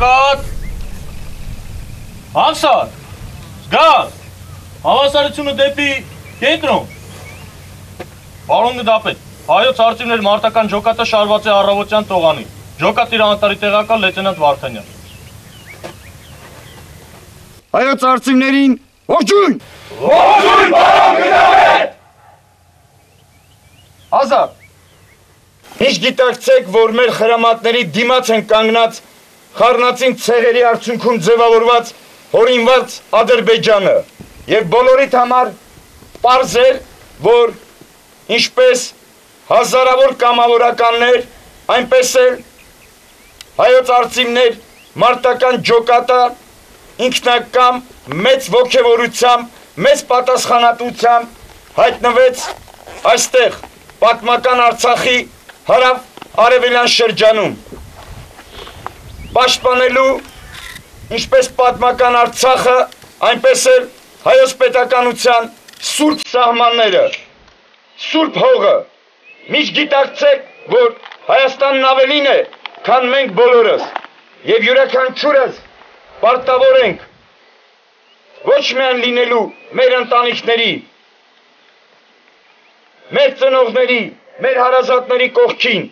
ջոկատ։ Հանսար։ Զգաս։ Հավասարությունը դեպի կենտրոն։ Պարոն գդապետ, հայոց արծիվներ մարտական ջոկատը շարված է առավոտյան տողանի։ Ջոկատի անտարի տեղակալ լեյտենանտ Վարդանյան։ Հայոց արծիվներին ողջույն։ Ողջույն, պարոն գդապետ։ Ազատ։ Ինչ գիտակցեք, որ մեր խրամատների դիմաց են կանգնած խառնածին ցեղերի արդյունքում ձևավորված հորինված Ադրբեջանը եւ բոլորիդ համար པարզ էր, որ ինչպես հազարավոր կամավորականներ, այնպես էլ հայոց արծիվներ մարտական ջոկատը ինքնակամ մեծ ողջավորությամբ, մեծ պատասխանատվությամբ հայտնվեց այստեղ պատմական Արցախի հարավ արևելյան շրջանում պաշտպանելու ինչպես պատմական Արցախը, այնպես էլ հայոց պետականության սուրբ սահմանները, սուրբ հողը։ Միջ գիտակցեք, որ Հայաստանն ավելին է, քան մենք բոլորս, եւ յուրաքանչյուրս պարտավոր ենք ոչ միայն լինելու մեր ընտանիքների, մեր ծնողների, մեր հարազատների կողքին,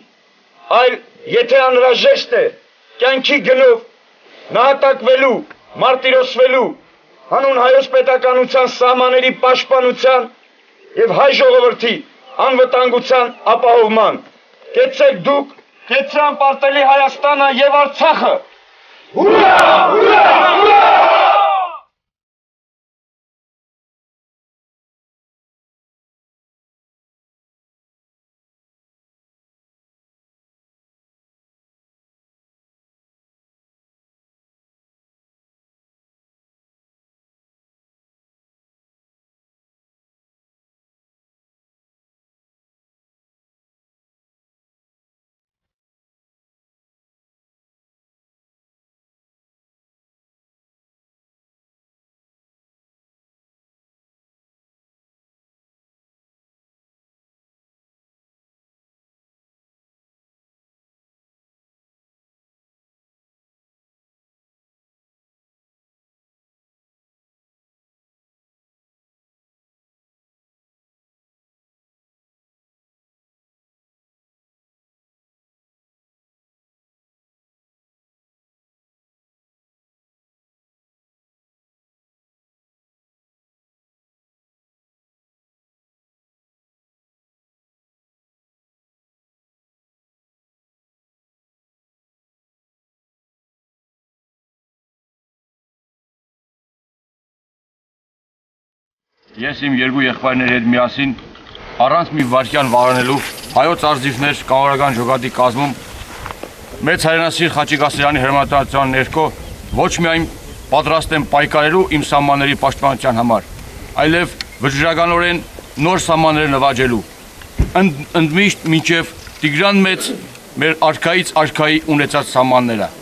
այլ եթե անհրաժեշտ է կյանքի գնով նահատակվելու, մարտիրոսվելու, հանուն հայոց պետականության սահմանների պաշտպանության եւ հայ ժողովրդի անվտանգության ապահովման։ Կեցեք դուք, կեցրան անպարտելի Հայաստանը եւ Արցախը։ Ուրա! Ուրա! Ուրա! Ես իմ երկու եղբայրների հետ միասին առանց մի վարքյան վարանելու հայոց արձիվներ կամարական ժողատի կազմում մեծ հայրենասիր Խաչիկ Ասիրյանի հրամանատարության ներքո ոչ միայն պատրաստ եմ պայքարելու իմ սահմանների պաշտպանության համար, այլև վճռականորեն նոր սահմաններ նվաճելու։ Ընդմիշտ մինչև Տիգրան մեծ մեր արքայից արքայի ունեցած սահմանները։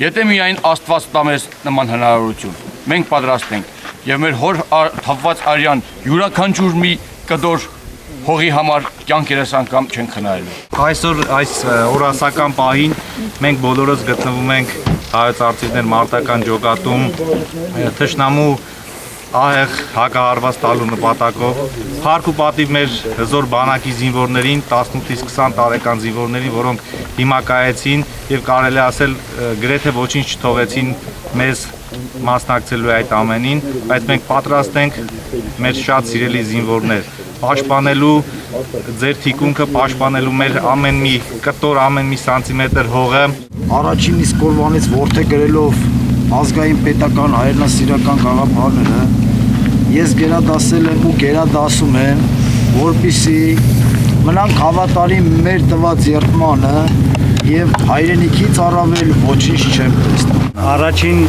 Եթե միայն Աստված տա մեզ նման հնարավորություն, մենք պատրաստ ենք եւ մեր հոր թափված արյան յուրաքանչյուր մի կդոր հողի համար կյանքերս անգամ չեն խնայելու։ Այսօր այս օրասական պահին մենք բոլորս գտնվում ենք հայոց արծիվներ մարտական ջոկատում թշնամու ահեղ հակահարված տալու նպատակով Փարք ու պատիվ մեր հզոր բանակի զինվորներին 18-ից 20 տարեկան զինվորներին, որոնք հիմա կայեցին եւ կարելի ասել գրեթե ոչինչ չթողեցին մեզ մասնակցելու է այդ ամենին, բայց մենք պատրաստ ենք մեր շատ սիրելի զինվորներ պաշտպանելու ձեր թիկունքը, պաշտպանելու մեր ամեն մի կտոր, ամեն մի սանտիմետր հողը։ Առաջին իսկ օրվանից ворթե գրելով ազգային պետական հայրենասիրական գաղափարները ես գերադասել եմ ու գերադասում եմ, որպիսի մնանք հավատարիմ մեր տված երթմանը եւ հայրենիքից առավել ոչինչ չեմ տեսնում։ Առաջին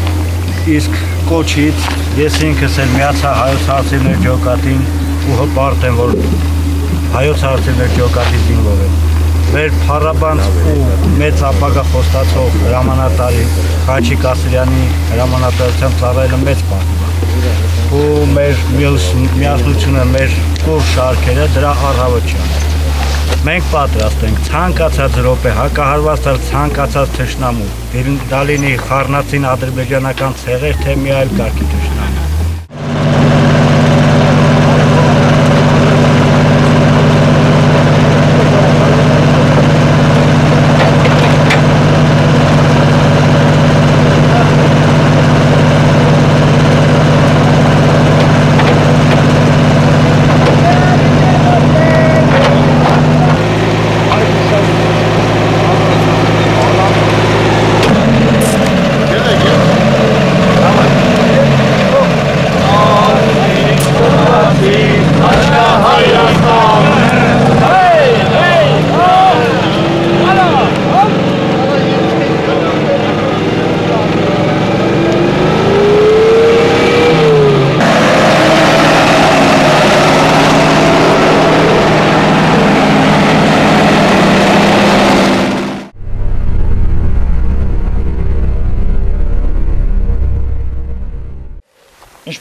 իսկ կոչից ես ինքս էլ միացա հայոց հարցերներ ջոկատին ու հպարտ եմ, որ հայոց հարցերներ ջոկատի զինվոր եմ։ Մեր փառաբանց ու մեծ ապագա խոստացող հրամանատարի Խաչիկ Ասրյանի հրամանատարությամբ ծառայելը մեծ բան ու մեր միասնությունը, մեր կուր շարքերը դրա առավոտ չան։ Մենք պատրաստ ենք ցանկացած րոպե հակահարվածալ ցանկացած թշնամու։ Դա լինի խառնածին ադրբեջանական ցեղեր թե մի այլ կարգի թշնամու։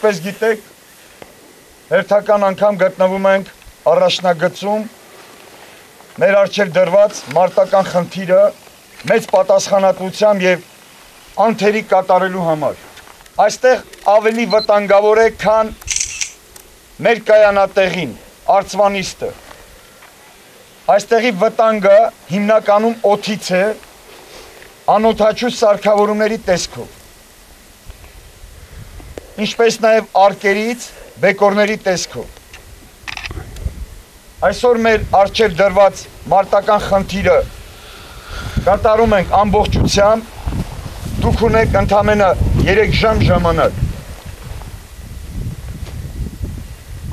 Ինչպես գիտեք, հերթական անգամ գտնվում ենք առաջնագծում մեր արջև դրված մարտական խնդիրը մեծ պատասխանատվությամբ եւ անթերի կատարելու համար։ Այստեղ ավելի վտանգավոր է, քան մեր կայանատեղին, արծվանիստը։ Այստեղի վտանգը հիմնականում օթից է, անօթաչու սարքավորումների տեսքով ինչպես նաև արկերից, բեկորների տեսքով։ Այսօր մեր արջև դրված մարտական խնդիրը կատարում ենք ամբողջությամբ, դուք ունեք ընդամենը 3 ժամ ժամանակ։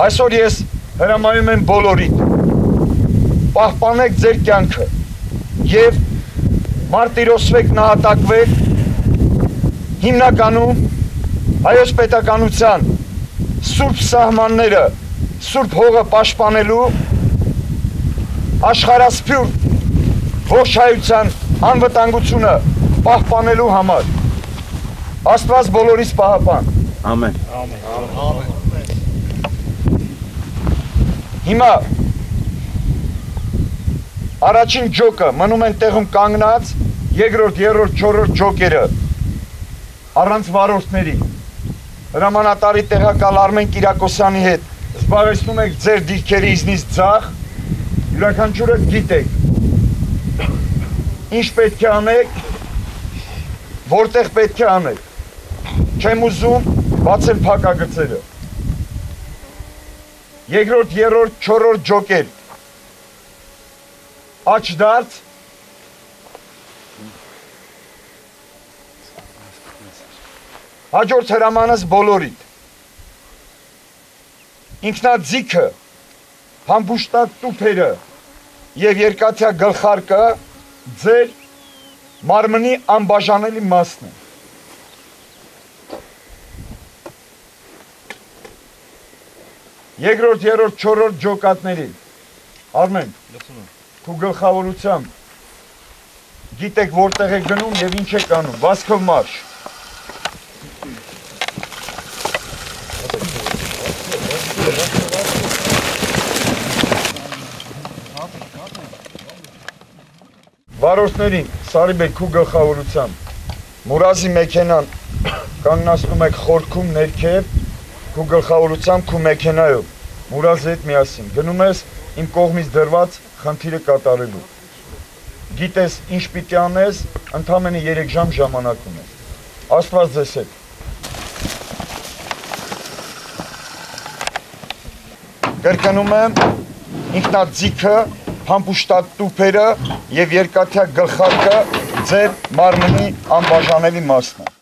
Այսօր ես հրամայում եմ բոլորիդ, պահպանեք ձեր կյանքը և մարտիրոսվեք նահատակվեք հիմնականում հայոց պետականության սուրբ սահմանները, սուրբ հողը պաշտպանելու աշխարհասփյուր ողջ հայության անվտանգությունը պահպանելու համար։ Աստված բոլորիս պահապան։ Ամեն։ Հիմա առաջին ջոկը մնում են տեղում կանգնած, երկրորդ, երրորդ, չորրորդ ջոկերը առանց վարորդների հրամանատարի տեղակալ Արմեն Կիրակոսյանի հետ զբաղեցնում եք ձեր դիրքերի իզնից ձախ, յուրաքանչյուրը գիտեք ինչ պետք է անեք, որտեղ պետք է անեք։ Չեմ ուզում բացել փակագծերը։ Երկրորդ, երրորդ, չորրորդ ջոկեր։ Աչ հաջորդ հրամանս բոլորիդ։ Ինքնաձիքը, համբուշտատ տուփերը եւ երկաթյա գլխարկը ձեր մարմնի անբաժանելի մասն է։ Երկրորդ, երրորդ, չորրորդ ջոկատների։ Արմեն, քու գլխավորությամբ գիտեք որտեղ է գնում եւ ինչ եք անում։ Վասկով մարշ։ Վարորդներին Սարիբեկ քու գլխավորությամբ Մուրազի մեքենան կանգնացնում եք խորքում ներքև քու գլխավորությամբ քու մեքենայով Մուրազի հետ միասին գնում ես իմ կողմից դրված խնդիրը կատարելու գիտես ինչ պիտի անես ընդամենը 3 ժամ ժամանակ ունես Աստված ձեզ հետ Կրկնում եմ ինքնաձիգը համբուշտատ տուփերը եւ երկաթյա գլխարկը ձեր մարմնի անբաժանելի մասն է։